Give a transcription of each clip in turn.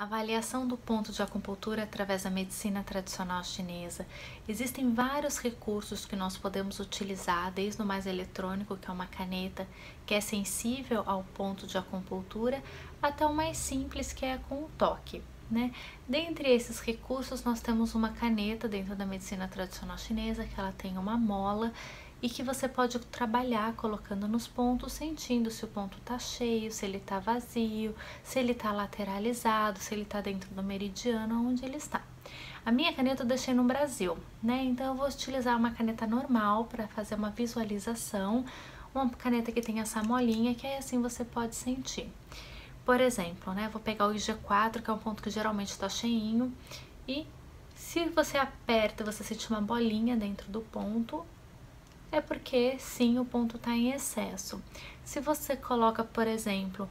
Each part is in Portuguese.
Avaliação do ponto de acupuntura através da medicina tradicional chinesa. Existem vários recursos que nós podemos utilizar, desde o mais eletrônico, que é uma caneta, que é sensível ao ponto de acupuntura, até o mais simples, que é com o toque. Né? Dentre esses recursos, nós temos uma caneta dentro da medicina tradicional chinesa, que ela tem uma mola e que você pode trabalhar colocando nos pontos, sentindo se o ponto está cheio, se ele está vazio, se ele está lateralizado, se ele está dentro do meridiano, onde ele está. A minha caneta eu deixei no Brasil, né? Então eu vou utilizar uma caneta normal para fazer uma visualização, uma caneta que tem essa molinha, que aí assim você pode sentir. Por exemplo, né? Vou pegar o IG4, que é um ponto que geralmente está cheinho, e se você aperta, você sente uma bolinha dentro do ponto, é porque sim, o ponto está em excesso. Se você coloca, por exemplo,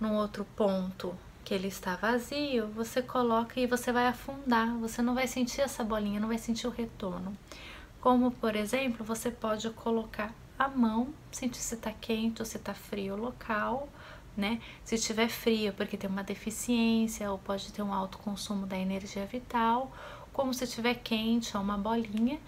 num outro ponto que ele está vazio, você coloca e você vai afundar, você não vai sentir essa bolinha, não vai sentir o retorno. Como, por exemplo, você pode colocar a mão, sentir se está quente ou se está frio o local, né? Se estiver frio, porque tem uma deficiência ou pode ter um alto consumo da energia vital, como se estiver quente ou uma bolinha,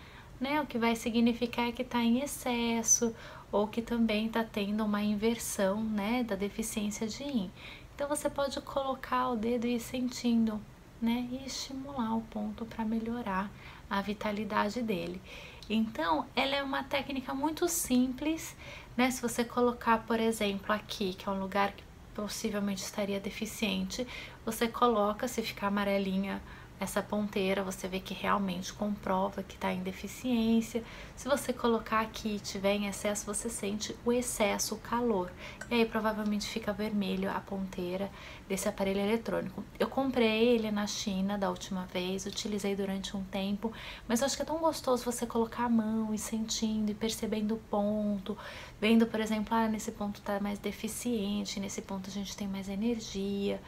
né? O que vai significar que está em excesso ou que também está tendo uma inversão, né, da deficiência de Yin. Então você pode colocar o dedo e ir sentindo, né, e estimular o ponto para melhorar a vitalidade dele. Então, ela é uma técnica muito simples, né? Se você colocar, por exemplo, aqui, que é um lugar que possivelmente estaria deficiente, você coloca, se ficar amarelinha essa ponteira, você vê que realmente comprova que está em deficiência. Se você colocar aqui e tiver em excesso, você sente o excesso, o calor. E aí provavelmente fica vermelho a ponteira desse aparelho eletrônico. Eu comprei ele na China da última vez, utilizei durante um tempo, mas eu acho que é tão gostoso você colocar a mão e sentindo e percebendo o ponto, vendo, por exemplo, ah, nesse ponto está mais deficiente, nesse ponto a gente tem mais energia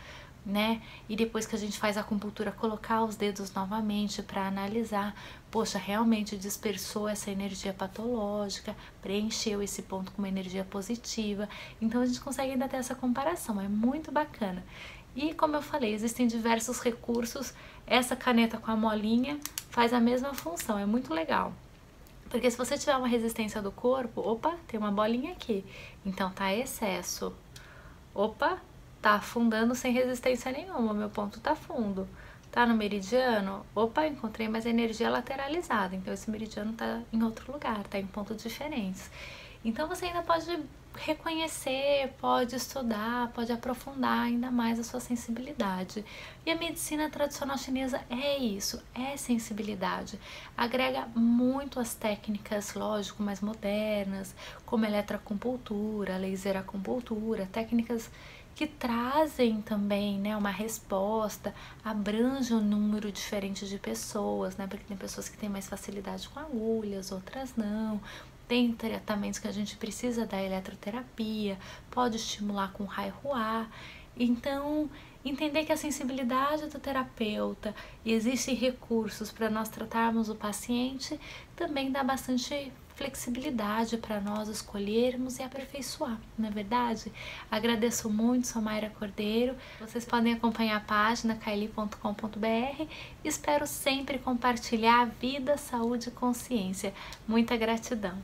né? E depois que a gente faz a acupuntura, colocar os dedos novamente para analisar, poxa, realmente dispersou essa energia patológica, preencheu esse ponto com uma energia positiva. Então a gente consegue ainda ter essa comparação, é muito bacana. E como eu falei, existem diversos recursos. Essa caneta com a molinha faz a mesma função, é muito legal. Porque se você tiver uma resistência do corpo, opa, tem uma bolinha aqui. Então tá excesso. Opa, Tá afundando sem resistência nenhuma, meu ponto tá fundo. Tá no meridiano? Opa, encontrei mais energia lateralizada, então esse meridiano tá em outro lugar, tá em pontos diferentes. Então você ainda pode reconhecer, pode estudar, pode aprofundar ainda mais a sua sensibilidade. E a medicina tradicional chinesa é isso, é sensibilidade. Agrega muito as técnicas, lógico, mais modernas, como eletroacupuntura, laser acupuntura, técnicas que trazem também né, uma resposta, abrange um número diferente de pessoas, né? Porque tem pessoas que têm mais facilidade com agulhas, outras não. Tem tratamentos que a gente precisa da eletroterapia, pode estimular com raio Hua. Então, entender que a sensibilidade do terapeuta e existem recursos para nós tratarmos o paciente também dá bastante flexibilidade para nós escolhermos e aperfeiçoar, não é verdade? Agradeço muito, sou Mayra Cordeiro. Vocês podem acompanhar a página kaili.com.br. Espero sempre compartilhar vida, saúde e consciência. Muita gratidão.